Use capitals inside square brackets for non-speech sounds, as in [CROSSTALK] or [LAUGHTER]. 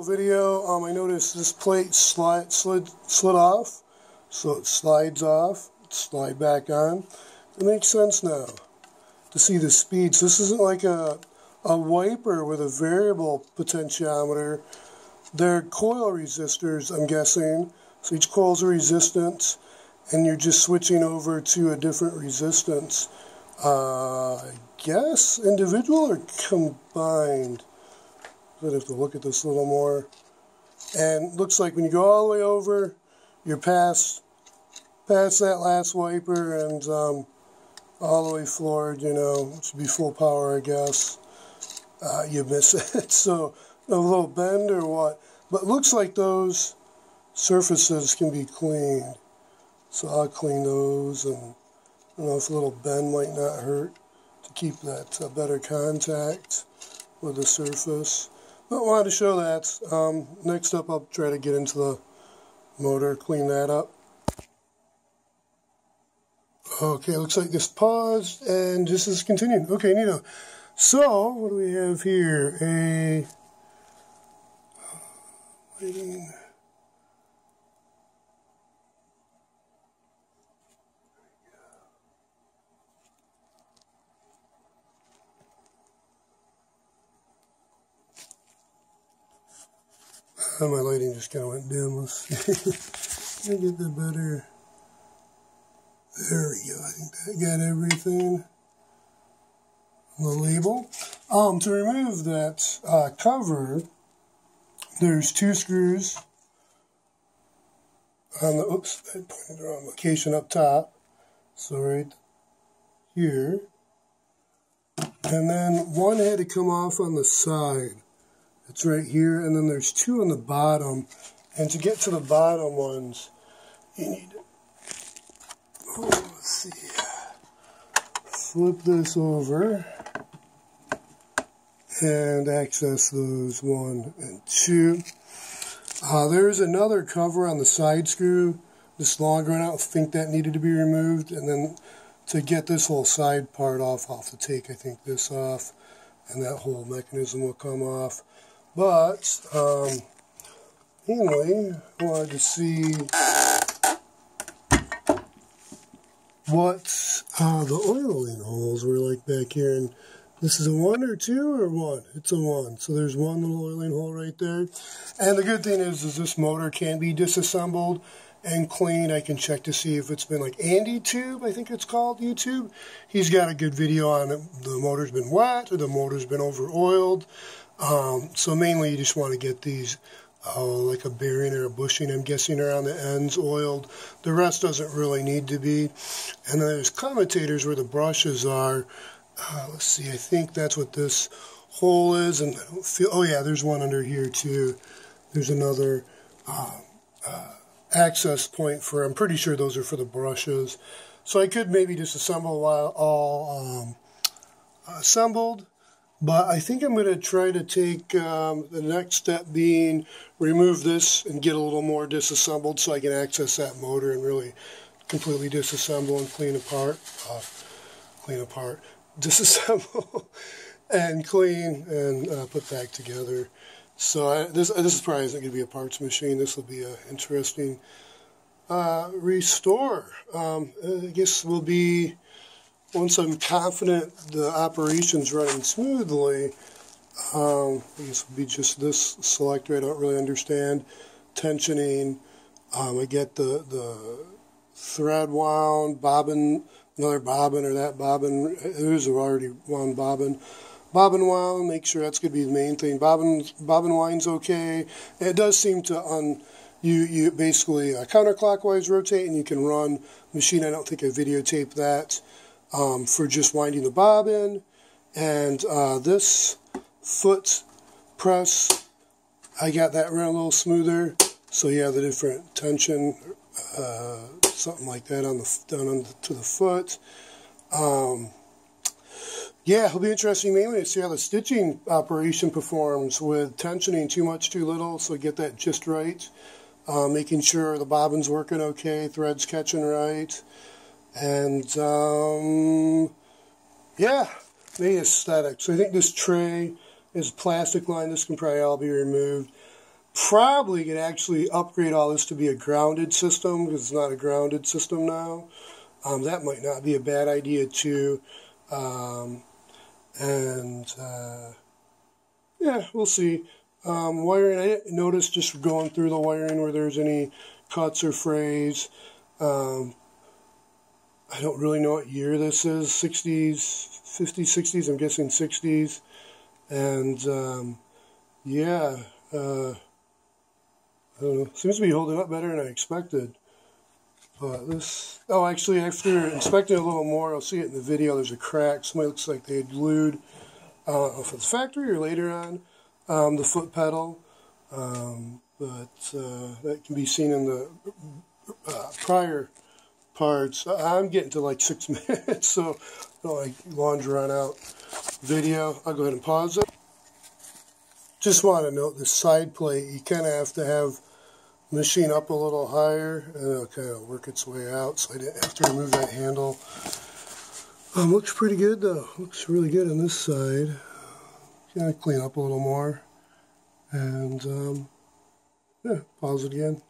Video, um, I noticed this plate slide, slid, slid off, so it slides off, slide back on. It makes sense now to see the speeds. This isn't like a, a wiper with a variable potentiometer. They're coil resistors, I'm guessing. So each coil's a resistance, and you're just switching over to a different resistance. Uh, I guess individual or combined. I'd have to look at this a little more. And looks like when you go all the way over, you're past, past that last wiper and um, all the way floored, you know, it should be full power, I guess. Uh, you miss [LAUGHS] it. so a little bend or what. But looks like those surfaces can be cleaned. So I'll clean those and you know if a little bend might not hurt to keep that uh, better contact with the surface. But I wanted to show that. Um, next up I'll try to get into the motor, clean that up. Okay, looks like this paused and this is continuing. Okay, Nito. So, what do we have here? A waiting. Oh, my lighting just kind of went dim. Let's see. [LAUGHS] Get the better. There we go. I think that got everything. The label. Um, to remove that uh, cover, there's two screws on the, oops, I pointed the wrong location up top. So right here. And then one had to come off on the side. It's right here, and then there's two on the bottom. And to get to the bottom ones, you need to, oh, let's see, flip this over and access those one and two. Uh, there's another cover on the side screw, this longer one. I think that needed to be removed. And then to get this whole side part off, I'll have to take, I think, this off, and that whole mechanism will come off. But, um, anyway, wanted to see what uh, the oiling holes were like back here. And this is a one or two or one? It's a one. So there's one little oiling hole right there. And the good thing is, is this motor can be disassembled and clean. I can check to see if it's been like Andy Tube, I think it's called, YouTube. He's got a good video on it. The motor's been wet or the motor's been over oiled. Um, so mainly you just want to get these uh, like a bearing or a bushing, I'm guessing, around the ends oiled. The rest doesn't really need to be. And then there's commutators where the brushes are. Uh, let's see, I think that's what this hole is. And I don't feel, oh yeah, there's one under here too. There's another uh, uh, access point for, I'm pretty sure those are for the brushes. So I could maybe disassemble while all um, assembled but I think I'm going to try to take um, the next step being remove this and get a little more disassembled so I can access that motor and really completely disassemble and clean apart. Uh, clean apart. [LAUGHS] Disassemble and clean and uh, put back together. So this, this is probably isn't going to be a parts machine. This will be an interesting uh, restore. Um, I guess will be once I'm confident the operation's running smoothly, um, I guess will be just this selector. I don't really understand tensioning. Um, I get the the thread wound, bobbin, another bobbin or that bobbin. There's already one bobbin. Bobbin wound, make sure that's going to be the main thing. Bobbin, bobbin wind's okay. It does seem to un, you, you basically uh, counterclockwise rotate and you can run machine. I don't think I videotaped that um, for just winding the bobbin. And uh, this foot press, I got that run a little smoother. So you have the different tension, uh, something like that on the down on the, to the foot. Um, yeah, it'll be interesting mainly to see how the stitching operation performs with tensioning too much, too little, so get that just right. Uh, making sure the bobbin's working okay, threads catching right. And, um, yeah, the aesthetics. I think this tray is plastic line. This can probably all be removed. probably could actually upgrade all this to be a grounded system because it's not a grounded system now. Um, that might not be a bad idea too. Um, and uh, yeah, we'll see. Um, wiring, I noticed just going through the wiring where there's any cuts or frays. Um, I don't really know what year this is, 60s, 50s, 60s, I'm guessing 60s. And um, yeah, uh, I don't know, seems to be holding up better than I expected. But this, oh, actually, after inspecting a little more, I'll see it in the video. There's a crack. Somebody looks like they had glued, uh, if it's factory or later on, um, the foot pedal. Um, but uh, that can be seen in the uh, prior parts. I'm getting to like six [LAUGHS] minutes, so I don't like long drawn out video. I'll go ahead and pause it. Just want to note the side plate, you kind of have to have machine up a little higher and it'll kind of work its way out so I didn't have to remove that handle. Um, looks pretty good though. Looks really good on this side. Gotta clean up a little more. And um, yeah, pause it again.